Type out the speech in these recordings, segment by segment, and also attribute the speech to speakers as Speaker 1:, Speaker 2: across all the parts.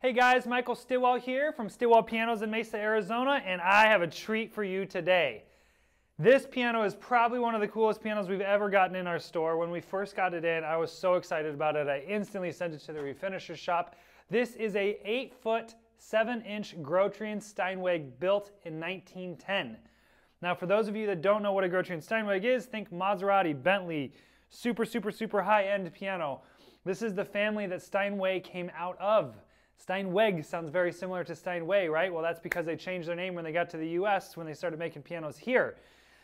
Speaker 1: Hey guys, Michael Stilwell here from Stilwell Pianos in Mesa, Arizona, and I have a treat for you today. This piano is probably one of the coolest pianos we've ever gotten in our store. When we first got it in, I was so excited about it. I instantly sent it to the refinisher shop. This is a 8 foot, 7 inch Grotrian Steinweg built in 1910. Now, for those of you that don't know what a Grotrian Steinweg is, think Maserati, Bentley, super, super, super high end piano. This is the family that Steinway came out of. Steinweg sounds very similar to Steinway, right? Well, that's because they changed their name when they got to the US when they started making pianos here.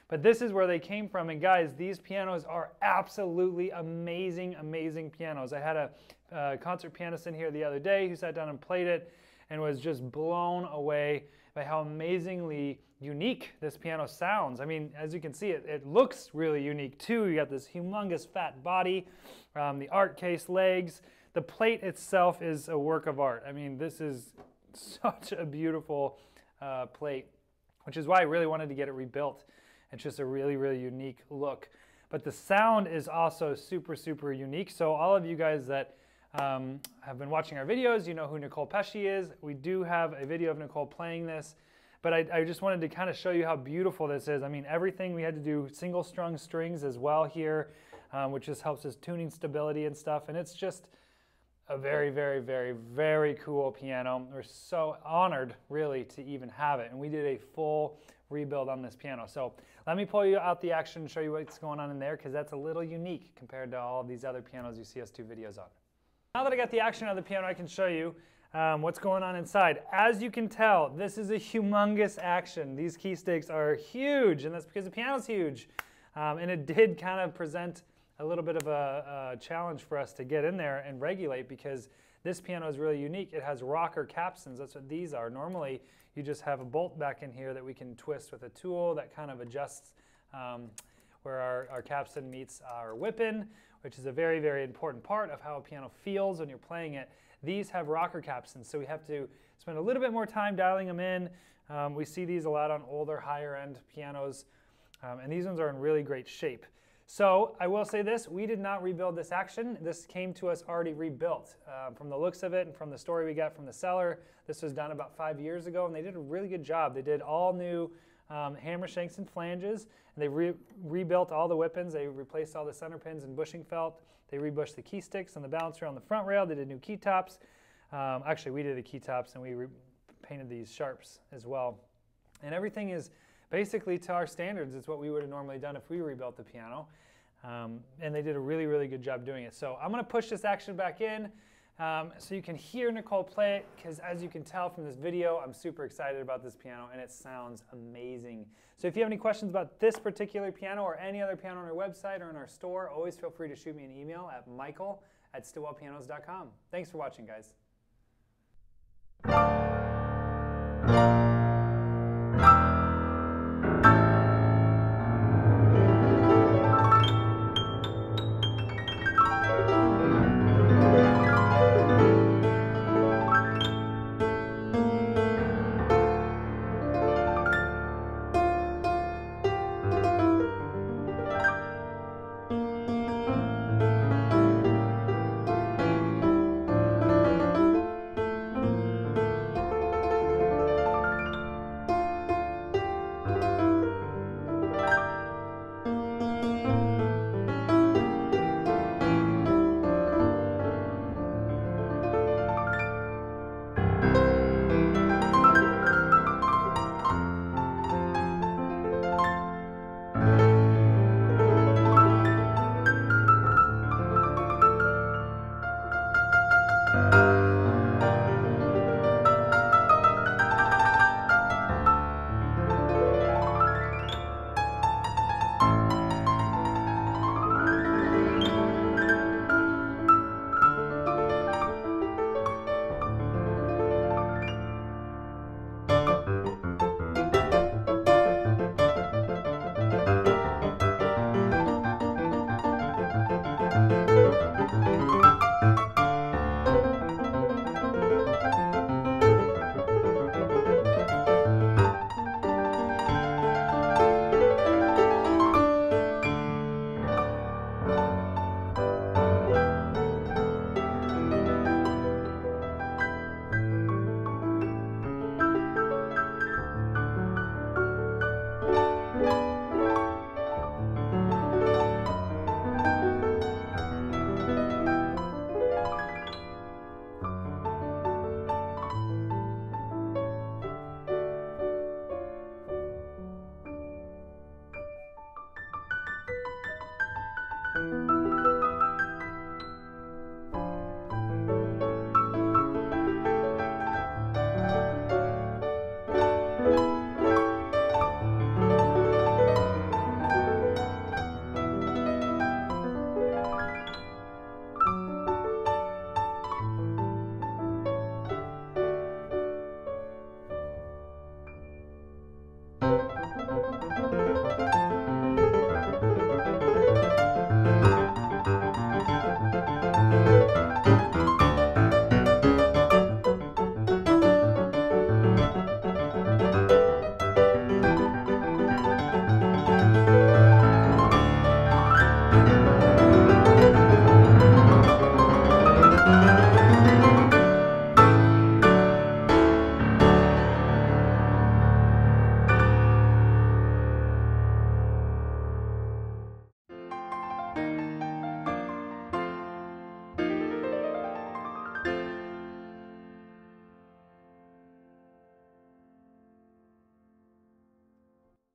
Speaker 1: But this is where they came from. And guys, these pianos are absolutely amazing, amazing pianos. I had a uh, concert pianist in here the other day who sat down and played it and was just blown away by how amazingly unique this piano sounds. I mean, as you can see, it, it looks really unique too. You got this humongous fat body, um, the art case legs. The plate itself is a work of art. I mean, this is such a beautiful uh, plate, which is why I really wanted to get it rebuilt. It's just a really, really unique look. But the sound is also super, super unique. So all of you guys that um, have been watching our videos, you know who Nicole Pesce is. We do have a video of Nicole playing this, but I, I just wanted to kind of show you how beautiful this is. I mean, everything we had to do single strung strings as well here, um, which just helps us tuning stability and stuff. And it's just a very, very, very, very cool piano. We're so honored really to even have it. And we did a full rebuild on this piano. So let me pull you out the action and show you what's going on in there because that's a little unique compared to all of these other pianos you see us do videos on. Now that I got the action of the piano, I can show you um, what's going on inside. As you can tell, this is a humongous action. These key sticks are huge, and that's because the piano's huge. Um, and it did kind of present a little bit of a, a, challenge for us to get in there and regulate because this piano is really unique. It has rocker capstans. That's what these are. Normally, you just have a bolt back in here that we can twist with a tool that kind of adjusts um, where our, our capstan meets our wippen, which is a very, very important part of how a piano feels when you're playing it. These have rocker capstans, so we have to spend a little bit more time dialing them in. Um, we see these a lot on older, higher end pianos, um, and these ones are in really great shape. So I will say this, we did not rebuild this action. This came to us already rebuilt. Uh, from the looks of it and from the story we got from the seller, this was done about five years ago and they did a really good job. They did all new um, hammer shanks and flanges. And they re rebuilt all the wippens. They replaced all the center pins and bushing felt. They rebushed the key sticks and the balancer on the front rail. They did new key tops. Um, actually, we did the key tops and we painted these sharps as well. And everything is basically to our standards. It's what we would have normally done if we rebuilt the piano. Um, and they did a really, really good job doing it. So I'm going to push this action back in. Um, so you can hear Nicole play it because as you can tell from this video, I'm super excited about this piano and it sounds amazing. So if you have any questions about this particular piano or any other piano on our website or in our store, always feel free to shoot me an email at michael at stilwellpianos.com. Thanks for watching, guys.